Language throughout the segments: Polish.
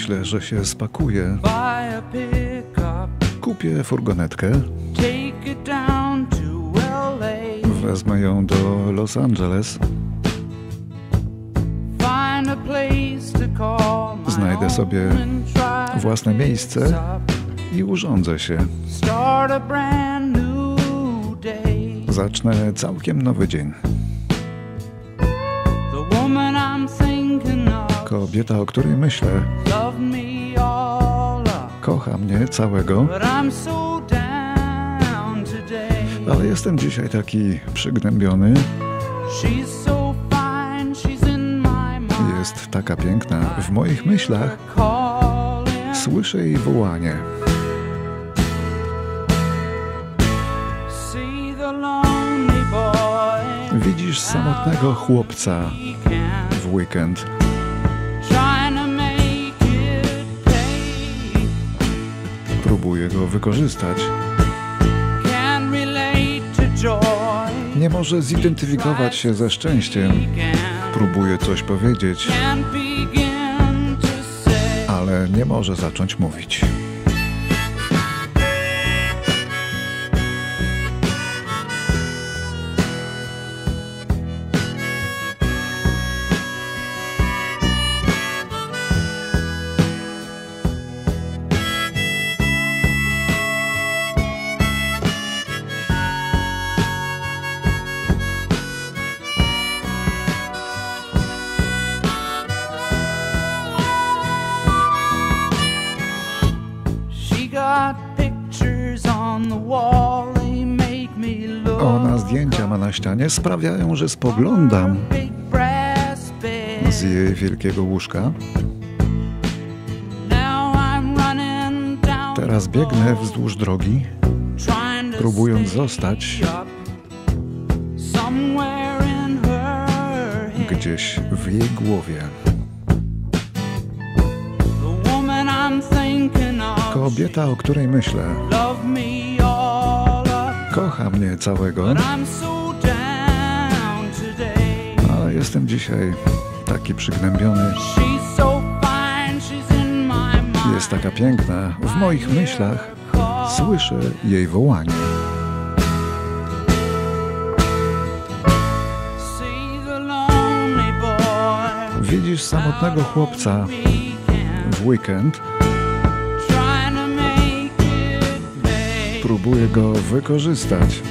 Myślę, że się spakuję. Kupię furgonetkę, wezmę ją do Los Angeles, Znajdę sobie własne miejsce i urządzę się. Zacznę całkiem nowy dzień. Kobieta, o której myślę, kocha mnie całego, ale jestem dzisiaj taki przygnębiony. Jest taka piękna. W moich myślach słyszę jej wołanie. Widzisz samotnego chłopca w weekend. Próbuję go wykorzystać. Nie może zidentyfikować się ze szczęściem. Próbuje coś powiedzieć, ale nie może zacząć mówić. Ona zdjęcia ma na ścianie, sprawiają, że spoglądam z jej wielkiego łóżka. Teraz biegnę wzdłuż drogi, próbując zostać gdzieś w jej głowie. Kobieta, o której myślę, kocha mnie całego, ale jestem dzisiaj taki przygnębiony. Jest taka piękna. W moich myślach słyszę jej wołanie. Widzisz samotnego chłopca w weekend, próbuje go wykorzystać,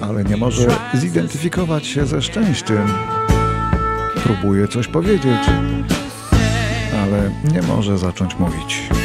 ale nie może zidentyfikować się ze szczęściem. Próbuje coś powiedzieć, ale nie może zacząć mówić.